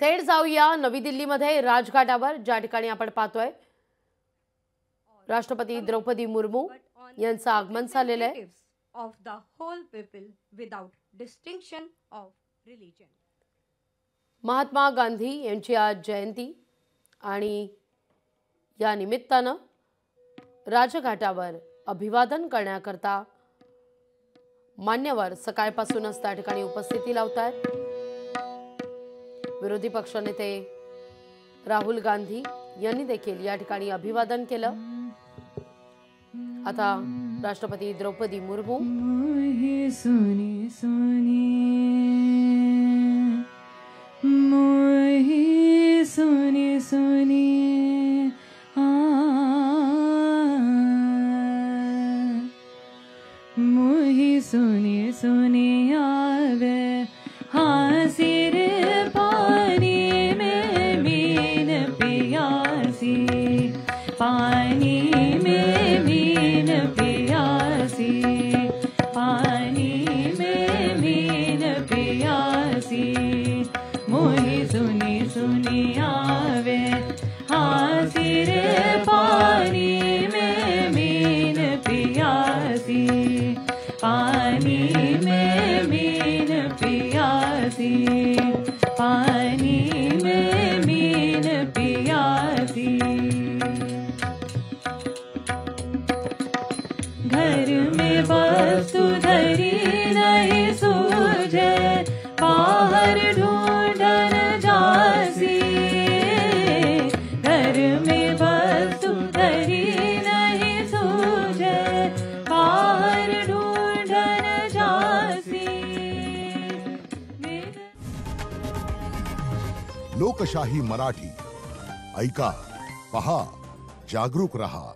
थेट जाऊया नवी दिल्लीमध्ये राजघाटावर. ज्या ठिकाणी आपण पाहतोय राष्ट्रपती द्रौपदी मुर्मू यांचं आगमन झालेलं आहे. of the whole people without distinction of religion. महात्मा गांधी यांची आज जयंती आणि या निमित्तानं राजघाटावर अभिवादन करण्याकरता मान्यवर सकाळपासूनच त्या ठिकाणी उपस्थिती लावत आहेत विरोधी पक्ष पक्षनेते राहुल गांधी यांनी देखील या ठिकाणी अभिवादन केलं. आता राष्ट्रपती द्रौपदी मुर्मू. सोने सोने सोने सोने मोहे सोने सोने आवे, हासी पानी में मीन पियासी पानी में मीन पियासी मोही सुनी सुनी आवे हासी रे पानी में मीन पियासी पानी में मीन पियासी पानी में घर में वस्तु धरी नहीं सूझे बाहर ढूंढन जासी। घर में वस्तु धरी नहीं सूझे बाहर ढूंढन जासी। लोकशाही मराठी, ऐका, पहा, जागरूक रहा।